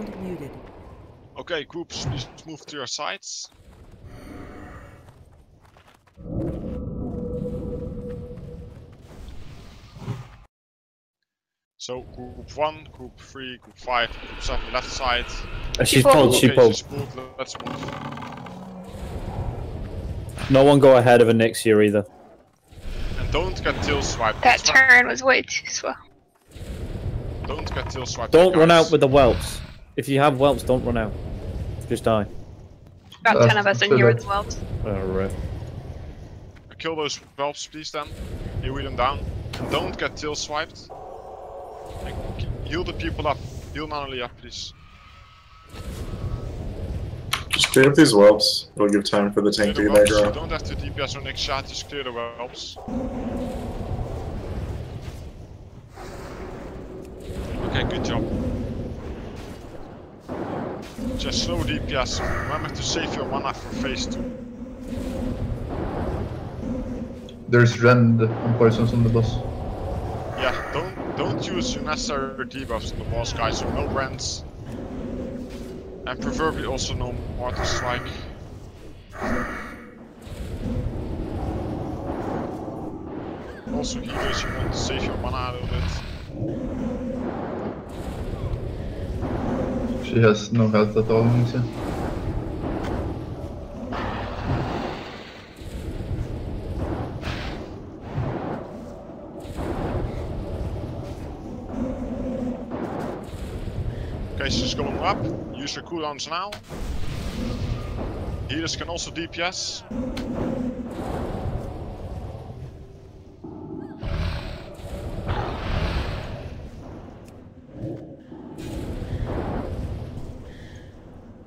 Sound muted. Okay, groups, please move to your sides. So group one, group three, group five, group seven, left side. Uh, she's pulled, pulled, she Okay, pulled. she's pulled. Let's move. No one go ahead of her next year either. And don't get tail swiped. That turn was way too slow. Don't get tail swiped. Don't run out with the whelps. If you have whelps, don't run out. Just die. About That's ten of us in here with whelps. Alright. Kill those whelps, please. Then AoE them down. And don't get tail swiped. And heal the people up. Heal Manoli up, please. Just clear up these whelps. It'll give time for the tank the to get whelps. back You around. don't have to DPS or next shot. Just clear the whelps. Okay, good job. Just slow DPS. Remember to save your mana for phase 2. There's Rend and Poisons on the boss. Yeah, don't don't use unnecessary debuffs on the boss guys, so no Rends. And preferably also no mortal strike. Also healers, you want to save your mana a little bit. She has no health at all, Nixie. Okay, she's going up. Use your cooldowns now. Healers can also DPS.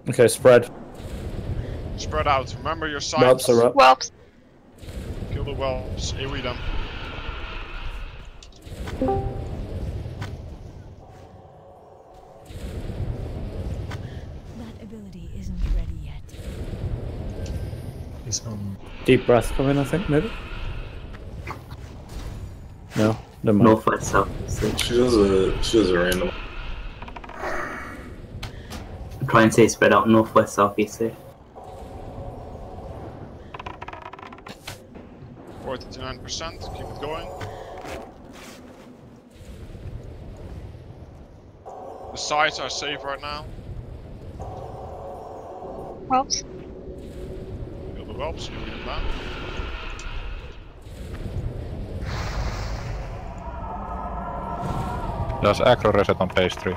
Okay, spread. Spread out. Remember your sides. Whelps are up. Whelps. Kill the whelps. AoE them. That ability isn't ready yet. He's on Deep breath coming, I think, maybe? No, never mind. Northwest, south. So She does a she does a random. Try and stay spread out northwest, southeast. So. Eh? 49%. Keep it going. The sides are safe right now. Whelps. Kill the whelps. AoE them down. Does aggro reset on phase 3?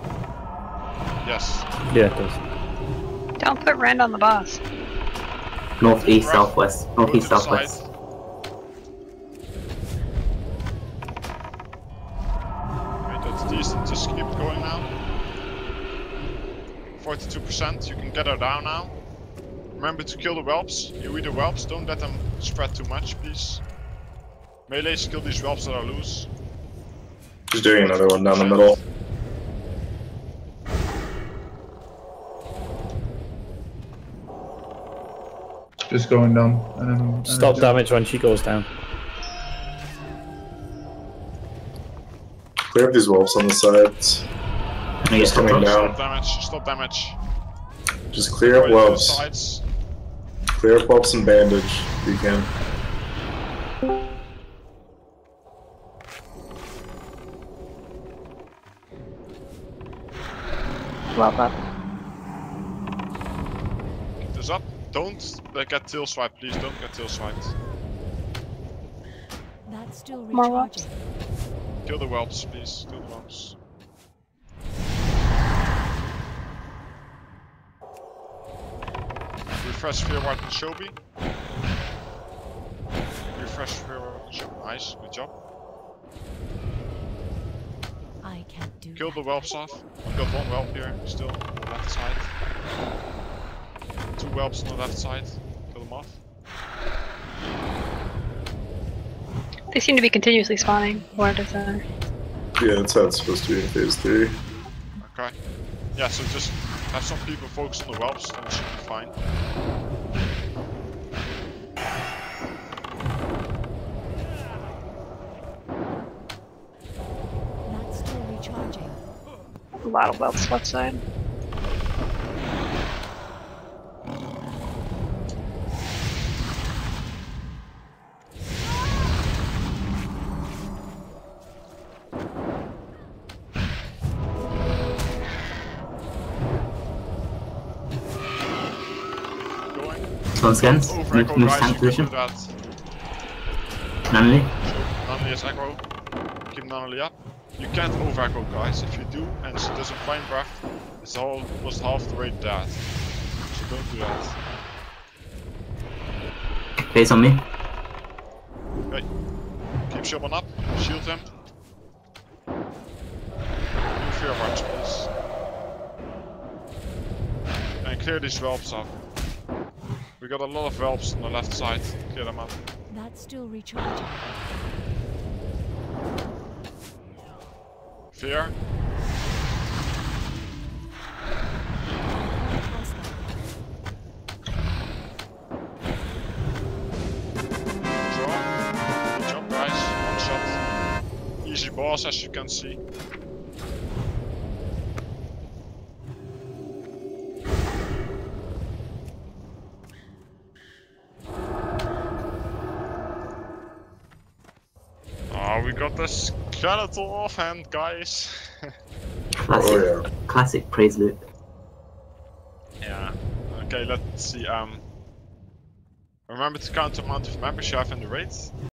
Yes. Yeah, it does. Don't put Rend on the boss. Northeast, Right. southwest. Go Northeast, to the southwest. side. Okay, that's decent. Just keep going now. 42%. You can get her down now. Remember to kill the whelps. AoE the whelps. Don't let them spread too much, please. Melee, kill these whelps that are loose. She's doing another one down the middle. Just going down. And then, and Stop then- damage when she goes down. Clear up these wolves on the sides. And I Just get coming the down. Stop damage. Stop damage. Just clear up Go to the whelps. sides. Clear up wolves and bandage if you can. Whelp up. Keep this up. Don't uh, get tail swipe, please. Don't get tail swiped. That's still More whelps. recharging. Kill the whelps, please. Kill the whelps. Refresh Fearward and Shobi. Refresh Fearward and Shobi. Nice, good job. I can't do Kill that. the whelps off. I've got one whelp here, still, on the left side. Two whelps on the left side. Kill them off. They seem to be continuously spawning. What is that? Yeah, that's how it's supposed to be in phase three. Okay. Yeah, so just have some people focus on the whelps, and it should be fine. That's still recharging. A lot of whelps left side. Scans. Over Move, move tank you can do position. that. Nunley. Nunley is aggro. Keep up. You can't over aggro guys. If you do and she doesn't find breath, it's almost half the way dead. So don't do that. Face on me. Keep Shaman up, shield him. Do fear watch please. And clear these whelps up. We got a lot of whelps on the left side. Clear them up. That's still recharging. Fear. Draw. Good job guys. One shot. Easy boss as you can see. We got the skeletal offhand, guys. Classic. Oh yeah. Classic praise loop. Yeah. Okay, let's see. Um, remember to count the amount of members you have in the raid.